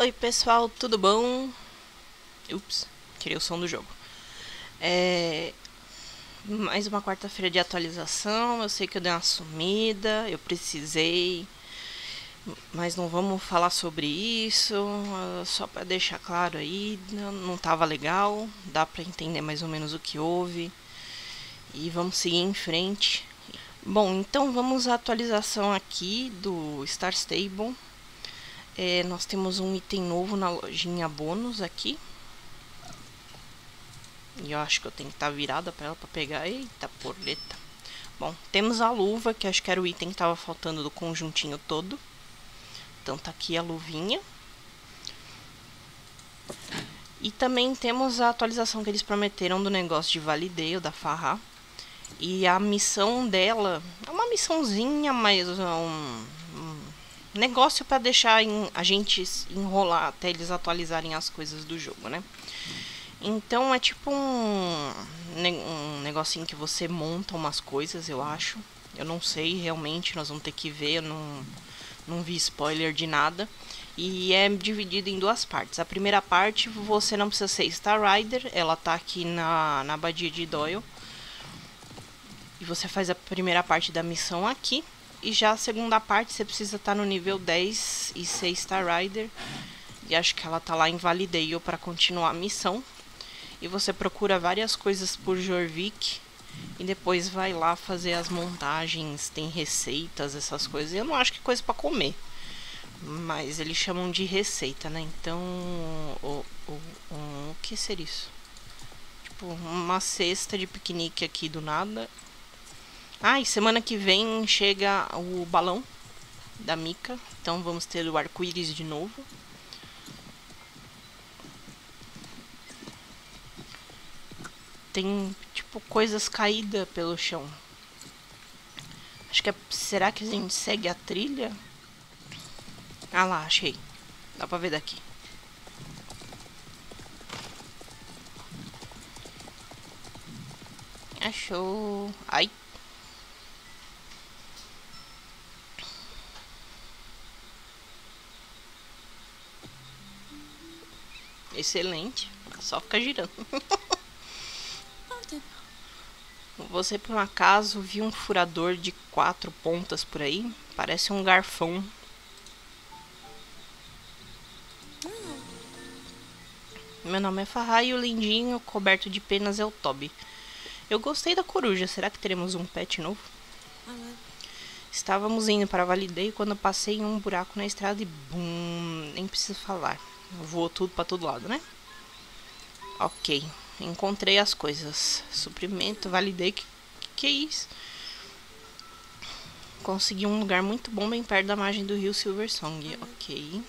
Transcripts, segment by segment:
Oi pessoal, tudo bom? Ups, queria o som do jogo. É... Mais uma quarta-feira de atualização. Eu sei que eu dei uma sumida, eu precisei. Mas não vamos falar sobre isso. Só para deixar claro aí, não tava legal. Dá para entender mais ou menos o que houve. E vamos seguir em frente. Bom, então vamos à atualização aqui do Star Stable. É, nós temos um item novo na lojinha bônus aqui. E eu acho que eu tenho que estar tá virada para ela para pegar. Eita, porleta. Bom, temos a luva, que acho que era o item que estava faltando do conjuntinho todo. Então tá aqui a luvinha. E também temos a atualização que eles prometeram do negócio de valideio da Farra. E a missão dela é uma missãozinha, mas um, um negócio para deixar em, a gente enrolar até eles atualizarem as coisas do jogo, né? Então é tipo um, um negocinho que você monta umas coisas, eu acho. Eu não sei realmente, nós vamos ter que ver, eu não, não vi spoiler de nada. E é dividido em duas partes. A primeira parte você não precisa ser Star Rider, ela tá aqui na, na abadia de Doyle. E você faz a primeira parte da missão aqui. E já a segunda parte você precisa estar tá no nível 10 e ser Star Rider. E acho que ela tá lá em Validale para continuar a missão. E você procura várias coisas por Jorvik. E depois vai lá fazer as montagens, tem receitas, essas coisas. Eu não acho que é coisa para comer. Mas eles chamam de receita, né? Então, o, o, o, o que seria isso? Tipo, uma cesta de piquenique aqui do nada ah, e semana que vem chega o balão da Mica. Então vamos ter o arco-íris de novo. Tem, tipo, coisas caídas pelo chão. Acho que é... Será que a gente segue a trilha? Ah lá, achei. Dá pra ver daqui. Achou. Ai. Excelente. Só ficar girando. Você por um acaso viu um furador de quatro pontas por aí? Parece um garfão. Meu nome é Farra e o lindinho coberto de penas é o Toby. Eu gostei da coruja. Será que teremos um pet novo? Estávamos indo para Validei quando passei em um buraco na estrada e bum, nem preciso falar. Voou tudo para todo lado, né? Ok. Encontrei as coisas. Suprimento, validei. Que, que é isso? Consegui um lugar muito bom bem perto da margem do rio Silversong. Ok.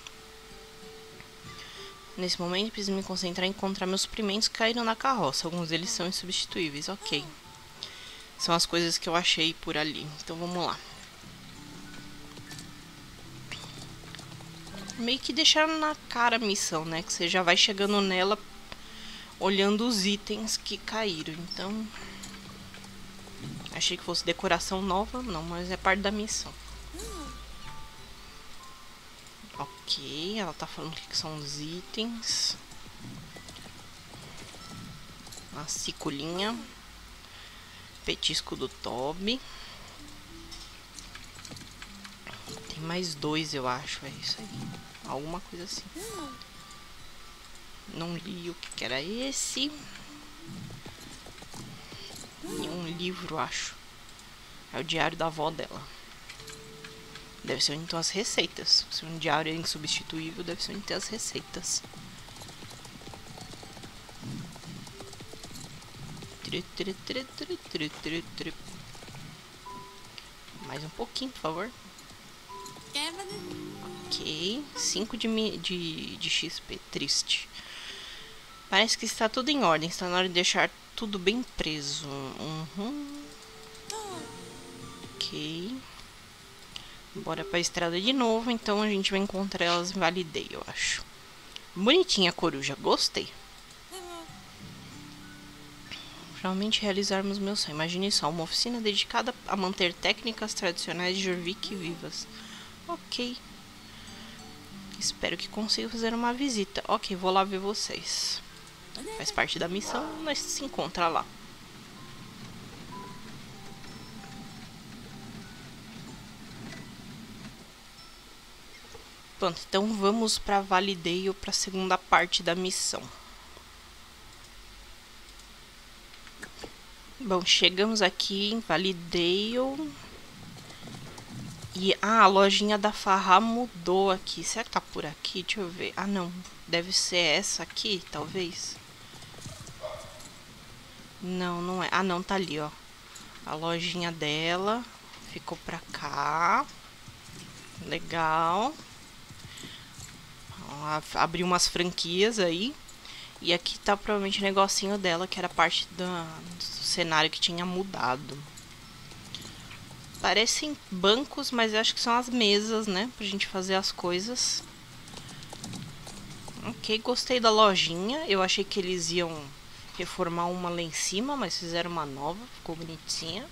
Nesse momento, preciso me concentrar em encontrar meus suprimentos que caíram na carroça. Alguns deles são insubstituíveis. Ok. São as coisas que eu achei por ali. Então, vamos lá. Meio que deixaram na cara a missão, né? Que você já vai chegando nela olhando os itens que caíram. Então, achei que fosse decoração nova, não, mas é parte da missão. Ok, ela tá falando o que são os itens. A ciculinha. Petisco do Toby. Tem mais dois, eu acho. É isso aí. Alguma coisa assim. Não li o que, era esse. Um livro, acho. É o diário da avó dela. Deve ser então as receitas. Se um diário é insubstituível, deve ser então as receitas. Mais um pouquinho, por favor. Ok. 5 de, de, de XP. Triste. Parece que está tudo em ordem. Está na hora de deixar tudo bem preso. Uhum. Ok. Bora pra estrada de novo. Então a gente vai encontrar elas em Validei, eu acho. Bonitinha a coruja. Gostei. Finalmente realizarmos meu sonho. Imagine só, uma oficina dedicada a manter técnicas tradicionais de Jorvik vivas. Ok. Espero que consiga fazer uma visita. Ok, vou lá ver vocês. Faz parte da missão, nós se encontra lá. Pronto, então vamos para Validale para a segunda parte da missão. Bom, chegamos aqui em Validale. E ah, a lojinha da Farra mudou aqui. Será que tá por aqui? Deixa eu ver. Ah, não. Deve ser essa aqui, talvez. Não, não é. Ah, não, tá ali, ó. A lojinha dela ficou pra cá. Legal. Abriu umas franquias aí. E aqui tá provavelmente o negocinho dela, que era parte do, do cenário que tinha mudado. Parecem bancos, mas acho que são as mesas, né? Pra gente fazer as coisas. Ok, gostei da lojinha. Eu achei que eles iam reformar uma lá em cima, mas fizeram uma nova. Ficou bonitinha.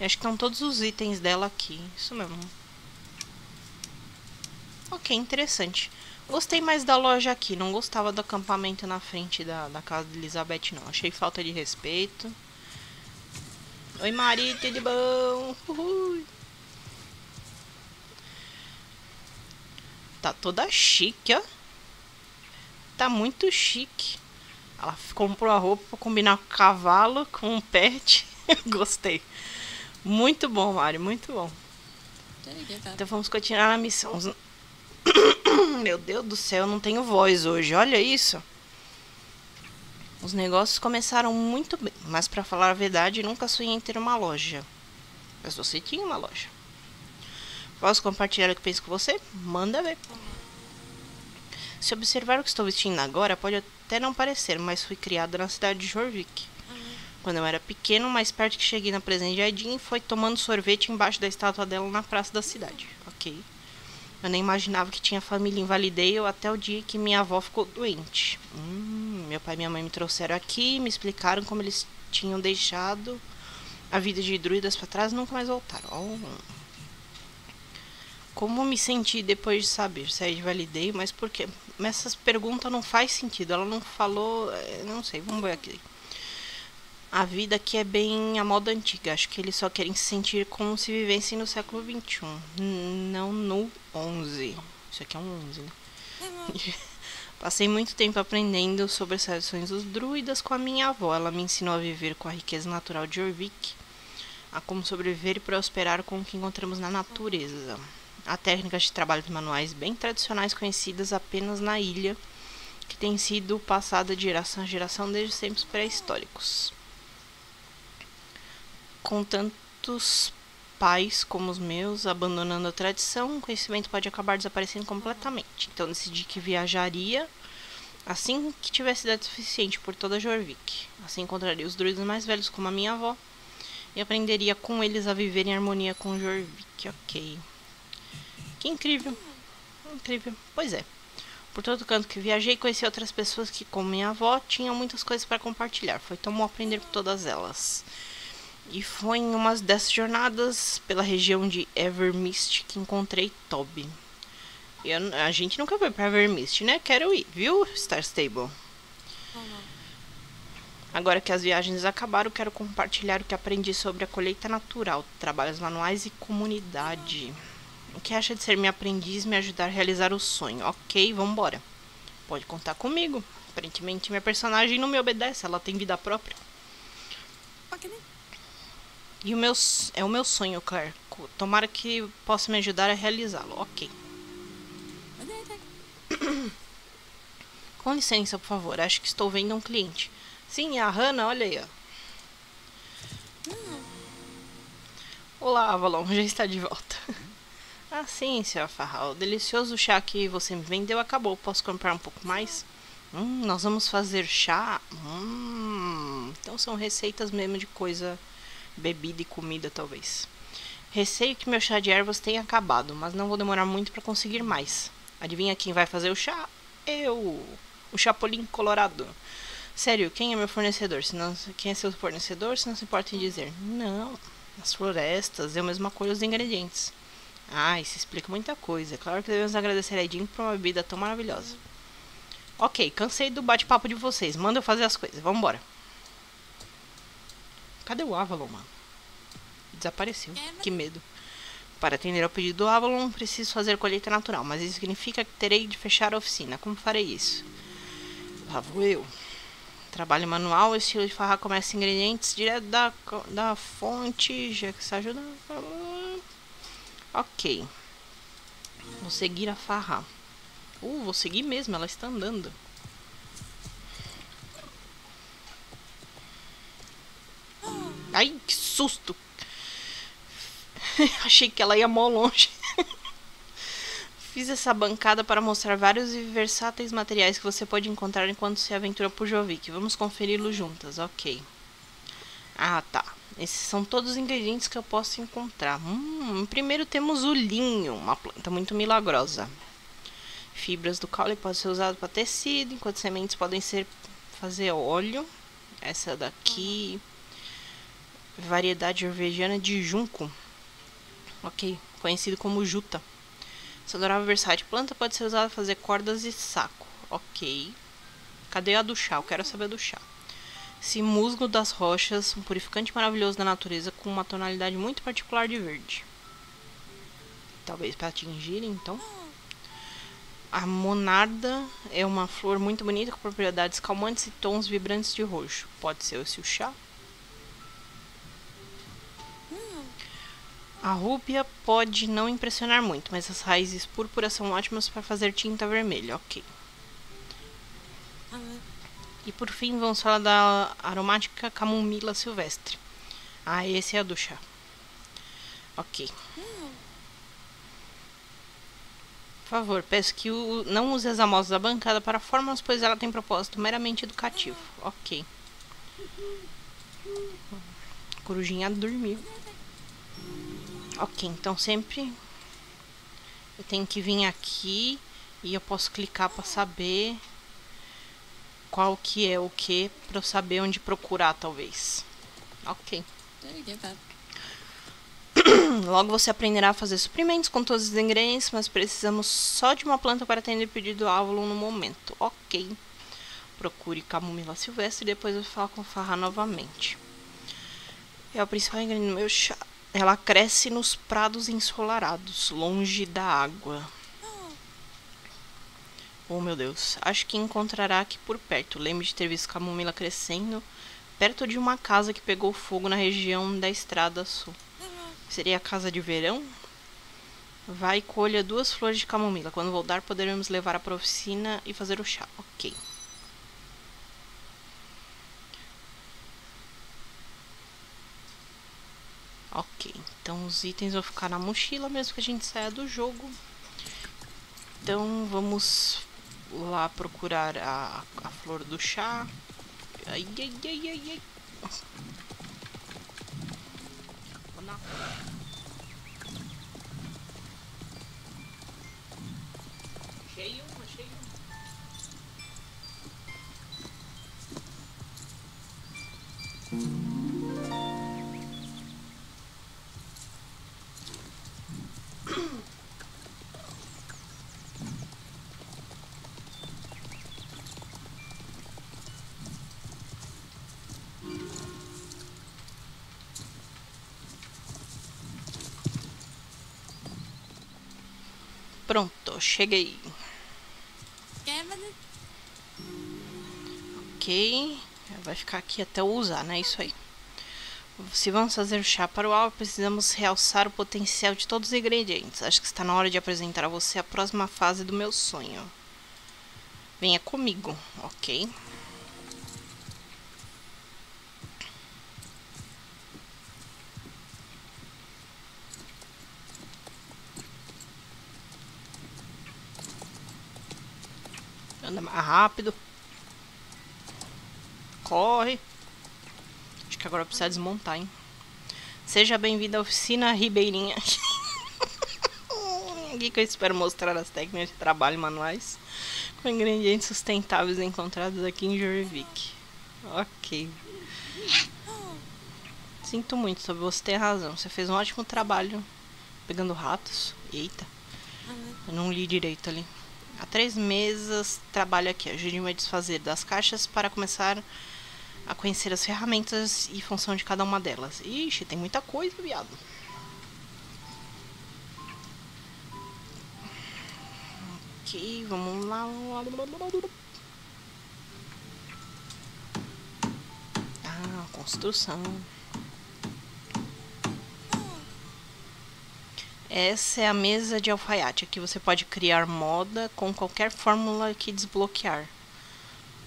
E acho que estão todos os itens dela aqui. Isso mesmo. Ok, interessante. Gostei mais da loja aqui. Não gostava do acampamento na frente da, da casa de Elizabeth, não. Achei falta de respeito. Oi, Mari, tudo bom? Uhul. Tá toda chique, ó. Tá muito chique. Ela comprou a roupa pra combinar com o cavalo, com o pet. Gostei. Muito bom, Mari, muito bom. Então vamos continuar a missão. Meu Deus do céu, eu não tenho voz hoje. Olha isso. Os negócios começaram muito bem, mas para falar a verdade, nunca sonhei em ter uma loja. Mas você tinha uma loja. Posso compartilhar o que penso com você? Manda ver. Se observar o que estou vestindo agora, pode até não parecer, mas fui criada na cidade de Jorvik. Quando eu era pequeno, mais perto que cheguei na presença de Aidin, foi tomando sorvete embaixo da estátua dela na praça da cidade. Ok. Eu nem imaginava que tinha família em Validale até o dia que minha avó ficou doente. Hum, meu pai e minha mãe me trouxeram aqui, me explicaram como eles tinham deixado a vida de druidas para trás e nunca mais voltaram. Oh. Como me senti depois de saber? Saí de Validale, mas por quê? Essas perguntas não faz sentido. Ela não falou. Eh, não sei, vamos ver aqui. A vida aqui é bem a moda antiga. Acho que eles só querem se sentir como se vivessem no século XXI. Não no 11. Isso aqui é um 11, né? Passei muito tempo aprendendo sobre as tradições dos druidas com a minha avó. Ela me ensinou a viver com a riqueza natural de Orvik, a como sobreviver e prosperar com o que encontramos na natureza. Há técnicas de trabalho manuais bem tradicionais conhecidas apenas na ilha, que têm sido passada de geração a geração desde tempos pré-históricos com tantos pais como os meus abandonando a tradição, o conhecimento pode acabar desaparecendo completamente. Então decidi que viajaria assim que tivesse idade suficiente por toda Jorvik. Assim encontraria os druidas mais velhos como a minha avó e aprenderia com eles a viver em harmonia com Jorvik. Ok. Que incrível. Incrível. Pois é. Por todo canto que viajei, conheci outras pessoas que, como minha avó, tinham muitas coisas para compartilhar. Foi tão bom aprender com todas elas. E foi em uma dessas jornadas pela região de Evermist que encontrei Toby. Eu, a gente nunca foi pra Evermist, né? Quero ir, viu, Star Stable? Agora que as viagens acabaram, quero compartilhar o que aprendi sobre a colheita natural, trabalhos manuais e comunidade. O que acha de ser minha aprendiz e me ajudar a realizar o sonho? Ok, vambora. Pode contar comigo. Aparentemente minha personagem não me obedece, ela tem vida própria. E o meu, é o meu sonho, Claire. Tomara que possa me ajudar a realizá-lo. Ok. Com licença, por favor. Acho que estou vendo um cliente. Sim, a Hannah, olha aí, ó. Olá, Avalon, já está de volta. ah, sim, senhor Farral. O delicioso chá que você me vendeu acabou. Posso comprar um pouco mais? Hum, nós vamos fazer chá? Hum, então são receitas mesmo de coisa bebida e comida talvez. Receio que meu chá de ervas tenha acabado, mas não vou demorar muito para conseguir mais. Adivinha quem vai fazer o chá? Eu, o Chapolin Colorado. Sério, quem é meu fornecedor? Se não, quem é seu fornecedor? Se não se importa em dizer. Não, as florestas, eu mesma colho os ingredientes. Ah, isso explica muita coisa. Claro que devemos agradecer a Edinho por uma bebida tão maravilhosa. Ok, cansei do bate-papo de vocês. Manda eu fazer as coisas. Vambora. Cadê o Avalon, mano? Desapareceu. Que medo. Para atender ao pedido do Avalon, preciso fazer colheita natural, mas isso significa que terei de fechar a oficina. Como farei isso? Lá vou eu. Trabalho manual, estilo de farra começa ingredientes direto da, da fonte, já que isso ajuda. Ok. Vou seguir a farra. Uh, vou seguir mesmo, ela está andando. Ai, que susto! Achei que ela ia mó longe. Fiz essa bancada para mostrar vários e versáteis materiais que você pode encontrar enquanto se aventura por Jovic. Vamos conferi-los juntas, ok. Ah, tá. Esses são todos os ingredientes que eu posso encontrar. Hum, primeiro temos o linho, uma planta muito milagrosa. Fibras do caule podem ser usadas para tecido, enquanto sementes podem ser fazer óleo. Essa daqui, variedade norvegiana de junco. Ok, conhecido como juta. Essa adorável versátil planta pode ser usada para fazer cordas e saco. Ok. Cadê a do chá? Eu quero saber do chá. Esse musgo das rochas, um purificante maravilhoso da natureza com uma tonalidade muito particular de verde. Talvez para atingir, então. A monarda é uma flor muito bonita com propriedades calmantes e tons vibrantes de roxo. Pode ser esse o chá? A rúbia pode não impressionar muito, mas as raízes púrpuras são ótimas para fazer tinta vermelha. Ok. E por fim, vamos falar da aromática camomila silvestre. Ah, esse é a do chá. Ok. Por favor, peço que o, não use as amostras da bancada para formas, pois ela tem propósito meramente educativo. Ok. Corujinha dormiu. Ok, então sempre eu tenho que vir aqui e eu posso clicar para saber qual que é o que para eu saber onde procurar, talvez. Ok. Logo você aprenderá a fazer suprimentos com todos os ingredientes, mas precisamos só de uma planta para atender o pedido ávolo no momento. Ok. Procure camomila silvestre e depois eu falo com farra novamente. É o principal ingrediente do meu chá. Ela cresce nos prados ensolarados, longe da água. Oh meu Deus, acho que encontrará aqui por perto. Lembro de ter visto camomila crescendo perto de uma casa que pegou fogo na região da Estrada Sul. Seria a casa de verão? Vai e colha duas flores de camomila. Quando voltar, poderemos levar a oficina e fazer o chá. Ok. Ok, então os itens vão ficar na mochila mesmo que a gente saia do jogo. Então vamos lá procurar a, a flor do chá. Ai, ai, ai, ai, ai. Pronto, cheguei. Ok, vai ficar aqui até eu usar, né? Isso aí. Se vamos fazer o chá para o álcool, precisamos realçar o potencial de todos os ingredientes. Acho que está na hora de apresentar a você a próxima fase do meu sonho. Venha comigo, ok? Mais rápido. Corre. Acho que agora precisa desmontar, hein? Seja bem-vindo à oficina Ribeirinha. Aqui que eu espero mostrar as técnicas de trabalho manuais com ingredientes sustentáveis encontrados aqui em Jorvik. Ok. Sinto muito sobre você ter razão. Você fez um ótimo trabalho pegando ratos. Eita. Eu não li direito ali. Há três meses trabalho aqui. Ajude-me a desfazer das caixas para começar a conhecer as ferramentas e função de cada uma delas. Ixi, tem muita coisa, viado. Ok, vamos lá. Ah, construção. Essa é a mesa de alfaiate. Aqui você pode criar moda com qualquer fórmula que desbloquear.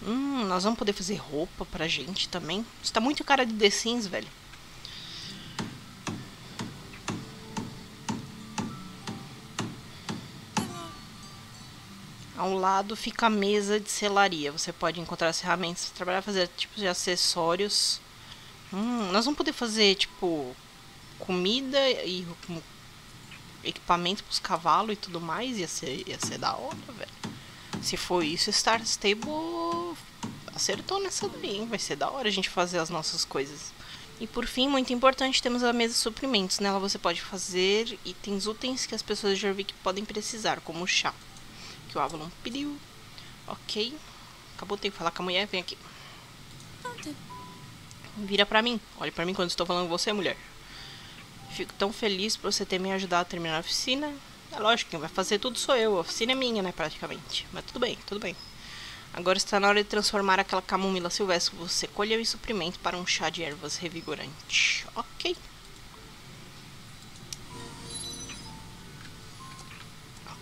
Hum, nós vamos poder fazer roupa pra gente também. Isso tá muito cara de The Sims, velho. Ao lado fica a mesa de selaria. Você pode encontrar as ferramentas para trabalhar, fazer tipos de acessórios. Hum, nós vamos poder fazer, tipo, comida e equipamento pros cavalos e tudo mais, ia ser, ia ser da hora, velho. Se for isso, Star Stable acertou nessa daí, hein? Vai ser da hora a gente fazer as nossas coisas. E por fim, muito importante, temos a mesa de suprimentos. Nela você pode fazer itens úteis que as pessoas de Jorvik podem precisar, como o chá. Que o Avalon pediu. Ok. Acabou, tenho que falar com a mulher, vem aqui. Vira pra mim. Olhe pra mim quando estou falando com você, mulher. Fico tão feliz por você ter me ajudado a terminar a oficina. É lógico, quem vai fazer tudo sou eu. A oficina é minha, né, praticamente. Mas tudo bem, tudo bem. Agora está na hora de transformar aquela camomila silvestre que você colheu em suprimento para um chá de ervas revigorante. Ok.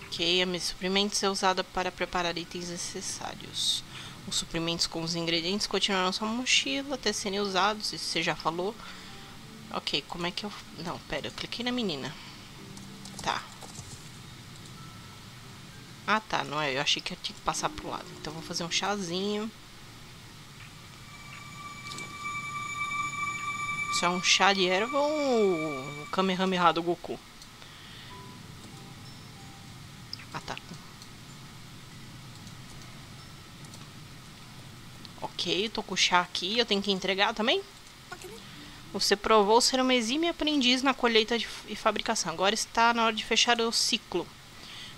Ok, a de suprimentos é usada para preparar itens necessários. Os suprimentos com os ingredientes continuam na sua mochila até serem usados, isso você já falou. Ok, como é que eu... Não, pera, eu cliquei na menina. Tá. Ah, tá, não é? Eu achei que eu tinha que passar pro lado. Então, vou fazer um chazinho. Isso é um chá de erva ou o Kamehameha do Goku? Ah, tá. Ok, tô com o chá aqui. Eu tenho que entregar também? Você provou ser uma exímia aprendiz na colheita e fabricação. Agora está na hora de fechar o ciclo.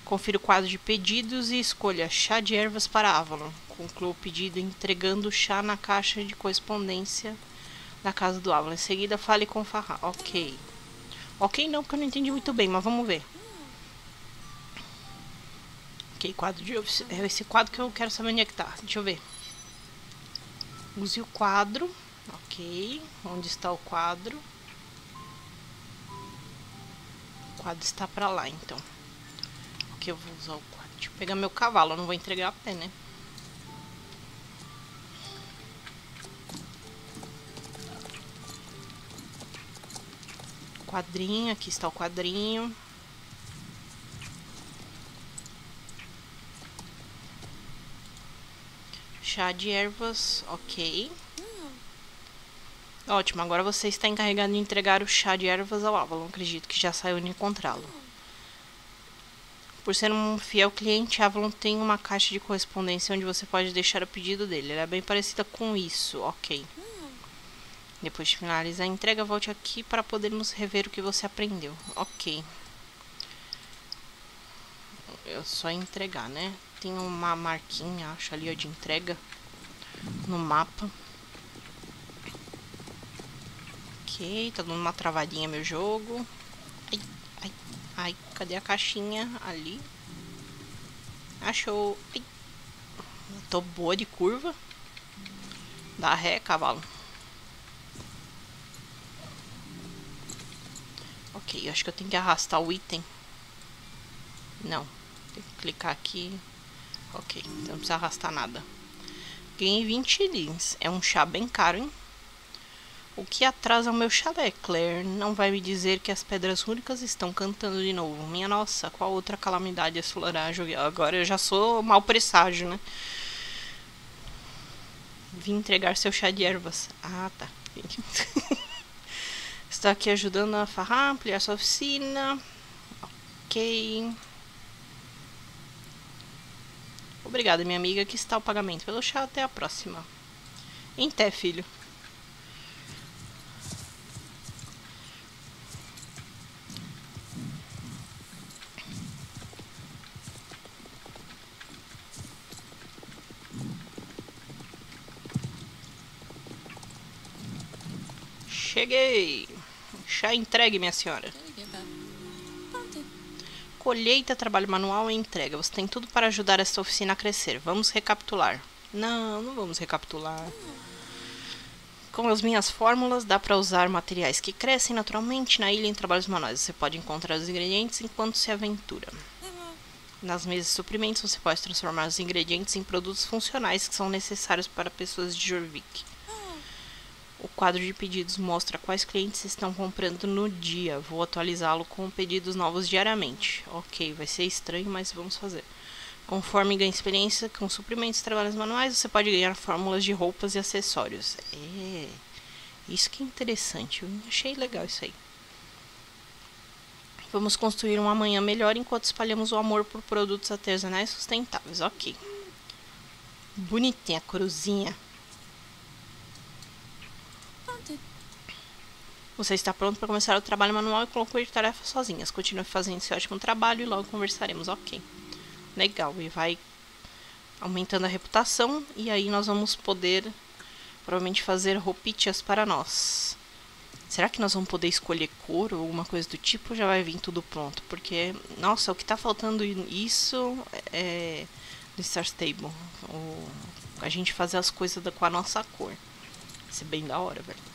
Confira o quadro de pedidos e escolha chá de ervas para Avalon. Conclua o pedido entregando o chá na caixa de correspondência da casa do Avalon. Em seguida, fale com o Farra. Ok. Ok não, porque eu não entendi muito bem, mas vamos ver. Ok, quadro de... É esse quadro que eu quero saber onde é que tá. Deixa eu ver. Use o quadro. Ok, onde está o quadro? O quadro está para lá, então. Ok, eu vou usar o quadro. Deixa eu pegar meu cavalo, eu não vou entregar a pé, né? Quadrinho, aqui está o quadrinho. Chá de ervas, ok. Ótimo, agora você está encarregado de entregar o chá de ervas ao Avalon. Acredito que já saiu de encontrá-lo. Por ser um fiel cliente, Avalon tem uma caixa de correspondência onde você pode deixar o pedido dele. Ela é bem parecida com isso, ok. Depois de finalizar a entrega, volte aqui para podermos rever o que você aprendeu. Ok. É só entregar, né? Tem uma marquinha, acho, ali ó, de entrega no mapa. Ok, tá dando uma travadinha meu jogo. Ai, ai, ai, cadê a caixinha? Ali. Achou. Ai. Tô boa de curva. Dá ré, cavalo. Ok, acho que eu tenho que arrastar o item. Não. Tem que clicar aqui. Ok, então não precisa arrastar nada. Ganhei 20 lins. É um chá bem caro, hein? O que atrasa o meu chalé, Claire? Não vai me dizer que as pedras rúnicas estão cantando de novo. Minha nossa, qual outra calamidade explorar? Agora eu já sou mau presságio, né? Vim entregar seu chá de ervas. Ah, tá. Está aqui ajudando a Farrar, ampliar sua oficina. Ok. Obrigada, minha amiga. Aqui está o pagamento pelo chá. Até a próxima. Em té, filho. Cheguei! Já entregue, minha senhora. Colheita, trabalho manual e entrega. Você tem tudo para ajudar esta oficina a crescer. Vamos recapitular. Não, não vamos recapitular. Com as minhas fórmulas, dá para usar materiais que crescem naturalmente na ilha em trabalhos manuais. Você pode encontrar os ingredientes enquanto se aventura. Nas mesas de suprimentos, você pode transformar os ingredientes em produtos funcionais que são necessários para pessoas de Jorvik. O quadro de pedidos mostra quais clientes estão comprando no dia. Vou atualizá-lo com pedidos novos diariamente. Ok, vai ser estranho, mas vamos fazer. Conforme ganha experiência com suprimentos e trabalhos manuais, você pode ganhar fórmulas de roupas e acessórios. É, isso que é interessante. Eu achei legal isso aí. Vamos construir um amanhã melhor enquanto espalhamos o amor por produtos artesanais sustentáveis. Ok. Bonitinha a cruzinha. Você está pronto para começar o trabalho manual e concluir tarefas sozinhas. Continue fazendo esse ótimo trabalho e logo conversaremos. Ok. Legal. E vai aumentando a reputação. E aí nós vamos poder provavelmente fazer roupinhas para nós. Será que nós vamos poder escolher cor ou alguma coisa do tipo? Já vai vir tudo pronto? Porque, nossa, o que está faltando isso é no Star Stable. O, a gente fazer as coisas com a nossa cor. Vai ser bem da hora, velho.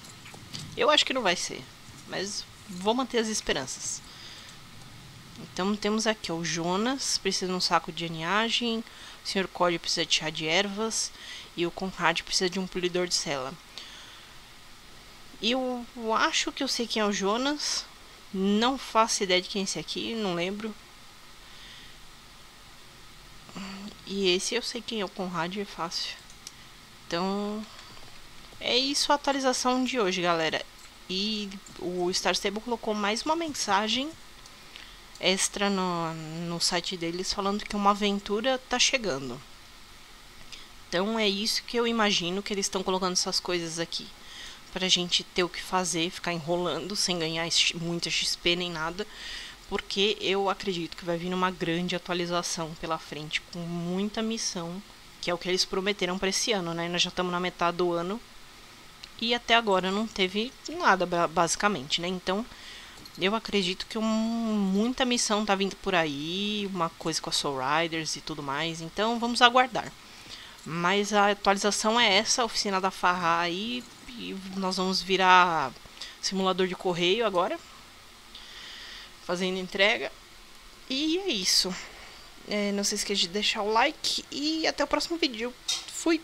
Eu acho que não vai ser, mas vou manter as esperanças. Então temos aqui o Jonas, precisa de um saco de aninhagem, o Sr. Cody precisa de chá de ervas e o Conrad precisa de um polidor de cela. Eu acho que eu sei quem é o Jonas, não faço ideia de quem é esse aqui, não lembro. E esse eu sei quem é o Conrad, é fácil. Então, é isso a atualização de hoje, galera. E o Star Stable colocou mais uma mensagem extra no, no site deles falando que uma aventura tá chegando. Então é isso que eu imagino que eles estão colocando essas coisas aqui. Pra gente ter o que fazer, ficar enrolando sem ganhar muita XP nem nada. Porque eu acredito que vai vir uma grande atualização pela frente, com muita missão, que é o que eles prometeram para esse ano, né? Nós já estamos na metade do ano e até agora não teve nada, basicamente, né? Então, eu acredito que um, muita missão tá vindo por aí, uma coisa com a Soul Riders e tudo mais, então vamos aguardar. Mas a atualização é essa, a oficina da Farra aí, e nós vamos virar simulador de correio agora, fazendo entrega. E é isso. É, não se esqueça de deixar o like e até o próximo vídeo. Fui!